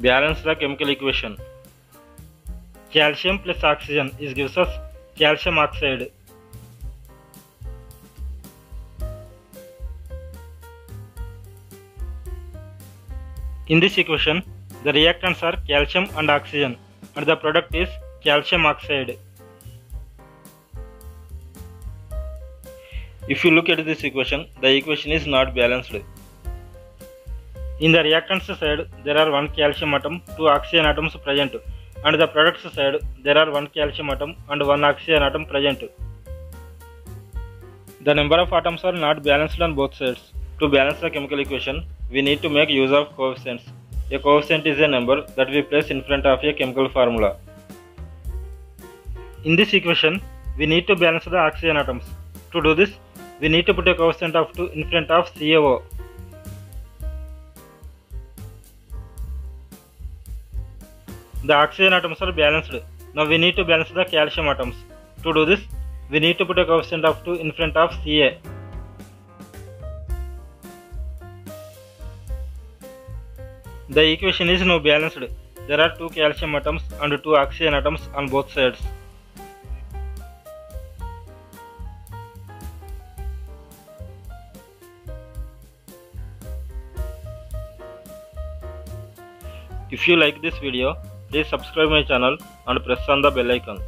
Balance the chemical equation. Calcium plus oxygen is gives us calcium oxide. In this equation, the reactants are calcium and oxygen and the product is calcium oxide. If you look at this equation, the equation is not balanced. In the reactants side, there are one calcium atom, two oxygen atoms present, and the products side, there are one calcium atom and one oxygen atom present. The number of atoms are not balanced on both sides. To balance the chemical equation, we need to make use of coefficients. A coefficient is a number that we place in front of a chemical formula. In this equation, we need to balance the oxygen atoms. To do this, we need to put a coefficient of 2 in front of CaO. The oxygen atoms are balanced. Now we need to balance the calcium atoms. To do this, we need to put a coefficient of 2 in front of Ca. The equation is now balanced. There are two calcium atoms and two oxygen atoms on both sides. If you like this video, please subscribe my channel and press on the bell icon.